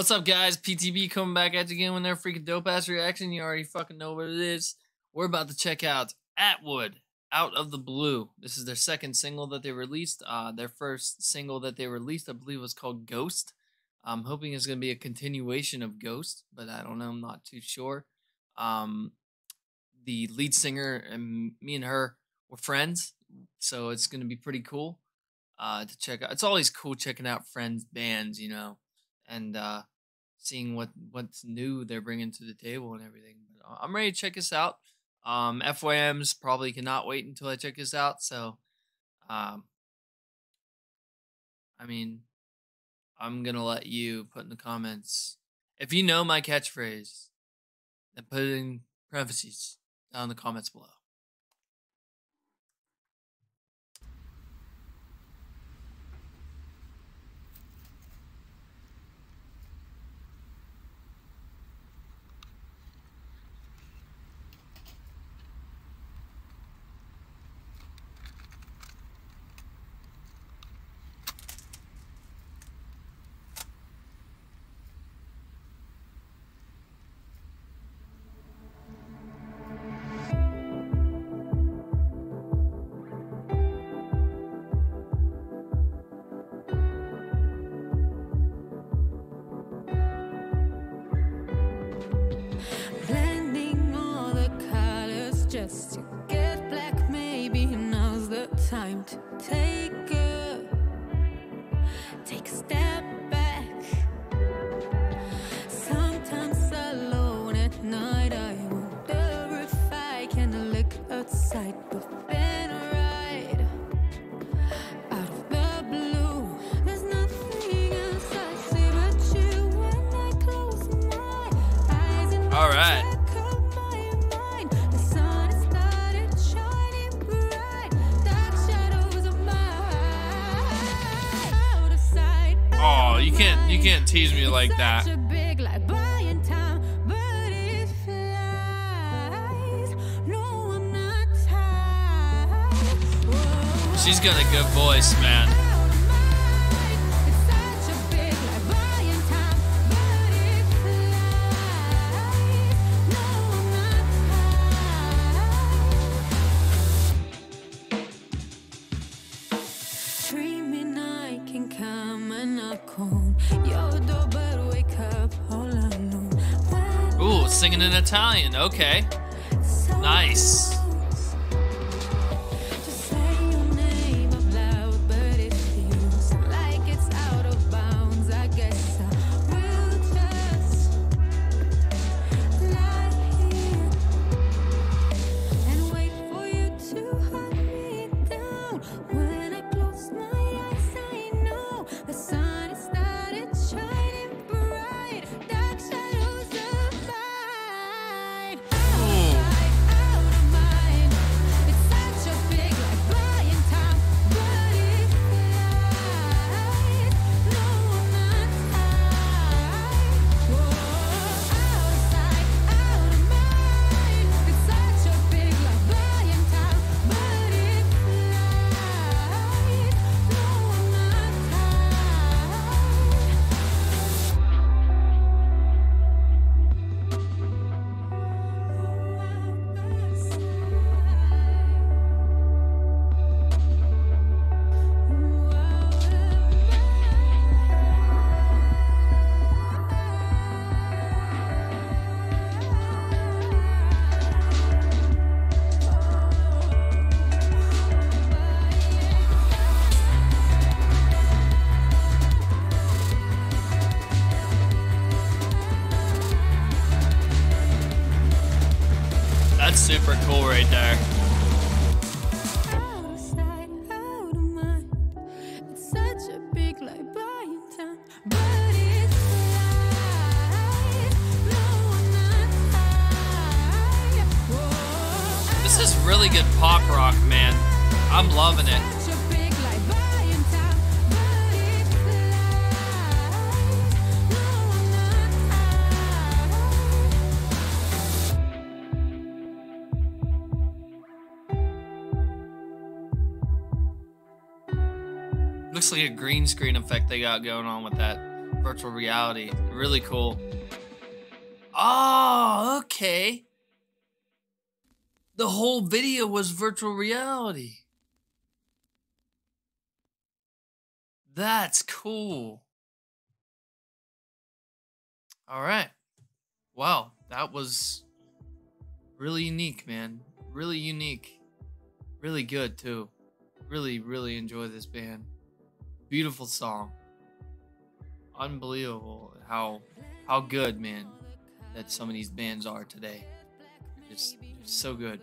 What's up, guys? PTB coming back at you again with their freaking dope ass reaction. You already fucking know what it is. We're about to check out Atwood Out of the Blue. This is their second single that they released. Uh, their first single that they released, I believe, was called Ghost. I'm hoping it's going to be a continuation of Ghost, but I don't know. I'm not too sure. Um, the lead singer and me and her were friends, so it's going to be pretty cool uh, to check out. It's always cool checking out friends' bands, you know and uh, seeing what what's new they're bringing to the table and everything. But uh, I'm ready to check this out. Um, FYMs probably cannot wait until I check this out. So, um, I mean, I'm gonna let you put in the comments if you know my catchphrase, then put it in parentheses down in the comments below. Just to get black. Maybe now's the time to take a take a step back. Sometimes alone at night, I wonder if I can look outside, but can't you can't tease me like that. She's got a good voice, man. Singing in Italian. Okay. Nice. No, super cool right there. This is really good pop rock, man. I'm loving it. Looks like a green screen effect they got going on with that. virtual reality. Really cool. Oh, okay. The whole video was virtual reality. That's cool. All right. Wow, that was really unique, man. Really unique. Really good, too. Really, really enjoy this band. Beautiful song. Unbelievable how how good, man, that some of these bands are today. Just, so good.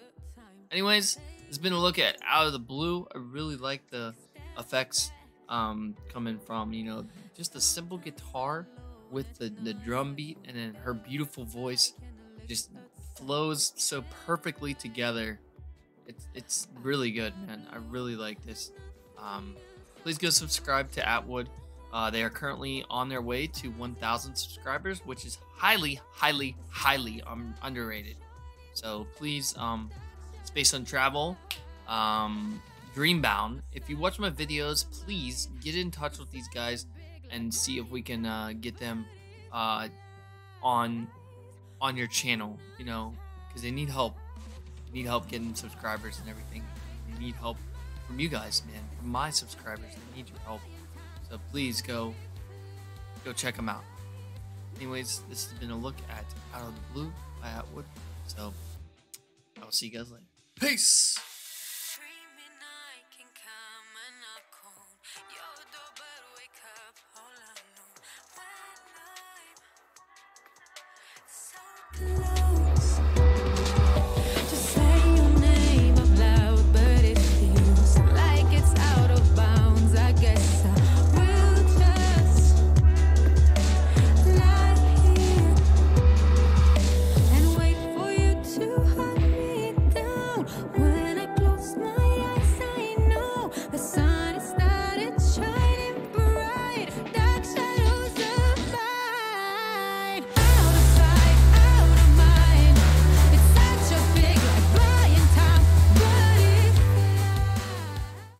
Anyways, it's been a look at Out of the Blue. I really like the effects um, coming from, you know, just a simple guitar with the, the drum beat and then her beautiful voice just flows so perfectly together. It's, it's really good, man. I really like this. Um, please go subscribe to Atwood. Uh, they are currently on their way to 1,000 subscribers, which is highly, highly, highly um, underrated. So please, um, Space on Travel, um, Dreambound. If you watch my videos, please get in touch with these guys and see if we can uh, get them uh, on on your channel. You know, because they need help. They need help getting subscribers and everything. They need help from you guys, man. From my subscribers, they need your help. So please go go check them out. Anyways, this has been a look at Out of the Blue by Atwood. So I'll see you guys later. Peace.